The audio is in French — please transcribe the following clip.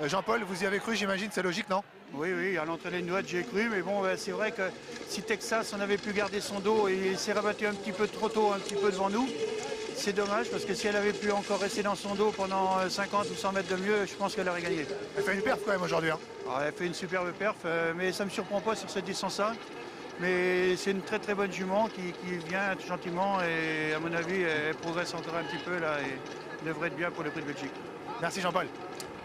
Euh, Jean-Paul, vous y avez cru, j'imagine, c'est logique, non? Oui, oui, à l'entraînement de Nouette, j'ai cru, mais bon, c'est vrai que si Texas on avait pu garder son dos et il s'est rabattu un petit peu trop tôt, un petit peu devant nous, c'est dommage parce que si elle avait pu encore rester dans son dos pendant euh, 50 ou 100 mètres de mieux, je pense qu'elle aurait gagné. Elle fait une perf quand même aujourd'hui. hein. Ah, elle fait une superbe perf, euh, mais ça ne me surprend pas sur cette distance-là. Mais c'est une très très bonne jument qui, qui vient gentiment et à mon avis elle progresse encore un petit peu là et devrait être bien pour le prix de Belgique. Merci Jean-Paul.